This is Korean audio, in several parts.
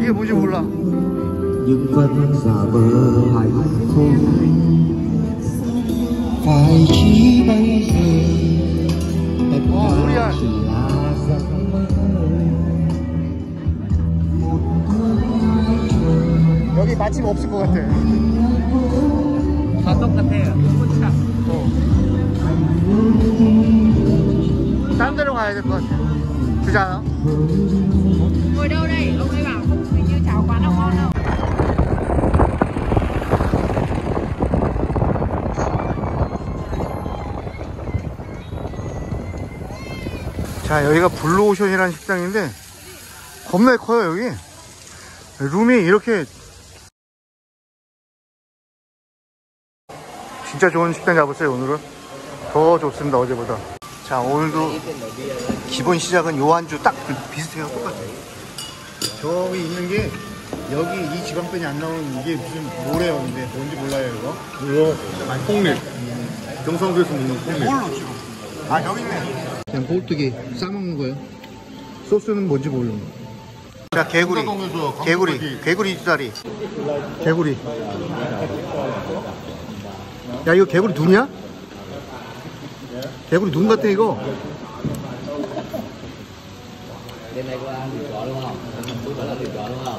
이게 뭔지 몰라. nhưng vẫn giả vờ hạnh phúc phải chỉ bây giờ tất Ồ, Uri cả ơi. chỉ là giấc mơ một mơ trời 여기 맛집 없을 것 같아. 다 똑같아요. 포차. 다른 데로 가야 될 것 같아. 그지 않아? Ngồi đâu đây? Ông ấy bảo không hình như cháo quán nào ngon đâu. 자, 여기가 블루오션이라는 식당인데 겁나 커요, 여기. 룸이 이렇게 진짜 좋은 식당 잡았어요, 오늘은. 더 좋습니다, 어제보다. 자, 오늘도 기본 시작은 요 안주 딱 비슷해요, 똑같아요. 저기 있는 게 여기 이 지방pen이 안 나오는 이게 무슨 뭐래요, 근데 뭔지 몰라요, 이거? 이거 아니 콩잎 경상도에서 먹는 콩잎 뭘로 찍어? 아, 여기 있네. 그냥 꼴뚜기 싸먹는 거예요. 소스는 뭔지 모르는 거. 자, 개구리. 개구리. 개구리 다리. 개구리. 야, 이거 개구리 눈이야? 개구리 눈 같아, 이거.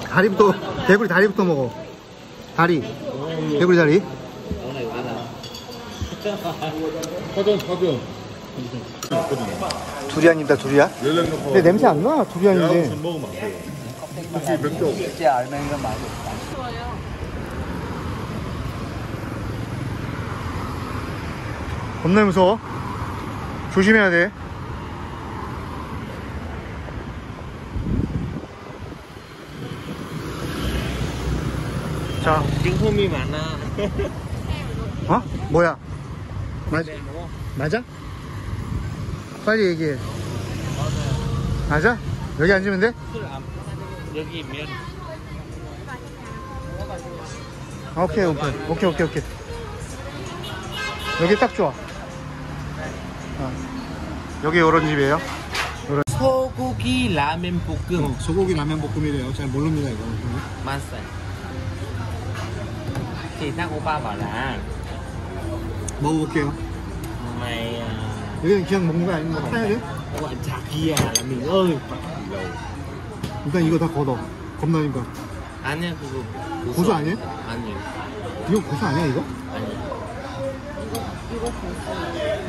다리부터, 개구리 다리부터 먹어. 다리. 개구리 다리. 파전 파전 두리안입니다, 두리안. 연락 근데 냄새 안 나, 두리안인데. 전 먹으면 안 돼요 혹시 맥주? 진짜 알맹이가 많이. 겁나 무서워. 조심해야 돼. 자, 띵홈이 많아. 어? 뭐야? 맞아? 네, 뭐. 맞아? 빨리 얘기해. 맞아? 여기 앉으면 돼? 여기 면 아, 오케이, 오케이. 오케이, 오케이, 오케이. 여기 딱 좋아. 어. 여기 요런 집이에요. 소고기 라면 볶음 소고기 라면 볶음이래요. 잘 모릅니다, 이거. 오빠 bảo là 먹어볼게요. mày à, 여기는 그냥 먹는 거 아니면 뭐 타야 돼? chả kia là mình ơi 일단 이거 다 걷어. 겁나니까. 아니야 그거 고수 아니에요? 아니요 이거 고수 아니야, 이거? 아니요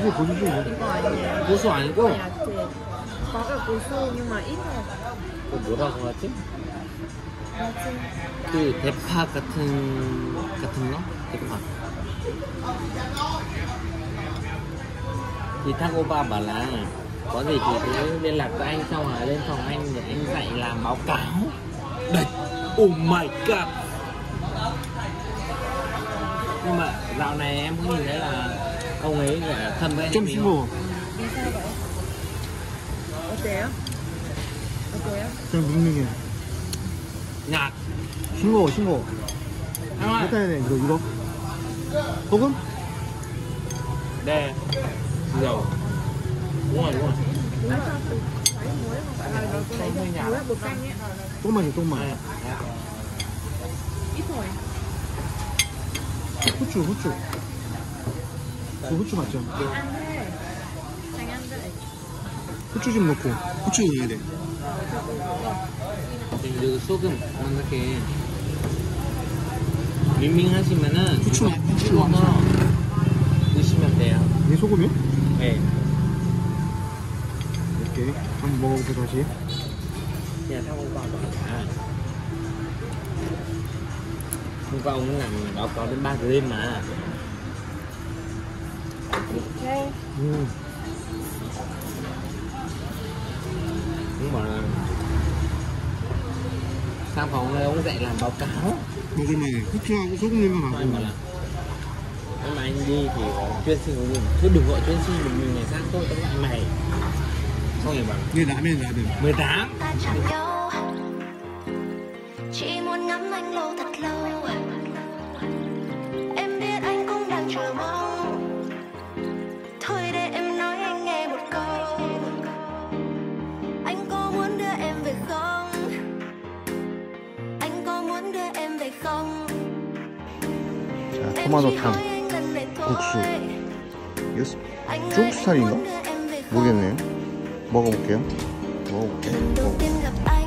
이거 고수지, 이거. I거 아니에요. 고수 아니고 야채. có cả củ su nhưng mà ít thôi. 그 뭐라고 하지? 그 대파 같은 같은 거? 대파. Thì thằng Opa bảo là có gì thì cứ liên lạc với anh xong rồi lên phòng anh để anh dạy làm báo cáo. Đây. Oh my god. Nhưng mà dạo này em có nhìn thấy là ông ấy gọi là thân với anh 좀 mình 싱거워. 어때요? 어때요? 좀 밍밍해. nhạt 싱거워, 싱거워. 몇 해야 돼, 이거, 이거? 소금? muối bột canh ấy. 조금만 줘, 조금만. Thôi. 후추, 후추. 그 후추 맞죠? 후추 좀 넣고. 후추 넣어야 돼. 그리고 소금만 이렇게 밍밍하시면은 후추, 후추 찍어서 드시면 돼요. 이게 소금이요? 네. 이렇게. 한번 먹어볼게, 다시. Nhà thằng ông bảo là hôm qua ông làm báo cáo đến ba mà Ok. 음. Ông bảo là sang phòng này ông dạy làm báo cáo 먹을만해. 후추하고 소금 넣으면 anh bảo 하고. là nếu mà anh đi thì có chuyên sinh của mình thôi đừng gọi chuyên sinh mình mình này sang tôi tôi gọi mày xong rồi bảo 이게 라면, 라면. 18 ta chạm nhau chỉ muốn ngắm anh lâu thật lâu 토마토탕, 국수. 이거 스- 중국 스타일인가? 모르겠네요. 먹어볼게요. 먹어볼게요. là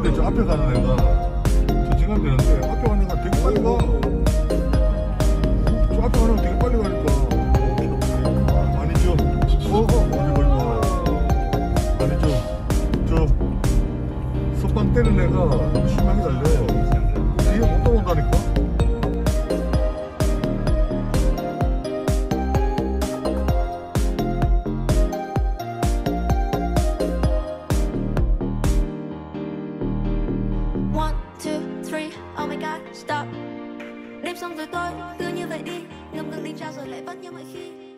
근데 저 앞에 가는 애가 저 지금 되는데 앞에 가는 애가 되게 빨리 가. 저 앞에 가는 애가 되게 빨리 가니까. 어? 아니죠. 저 속방 때는 애가 심하게 달려요. 뒤에 못 따라온다니까. 奔涌而去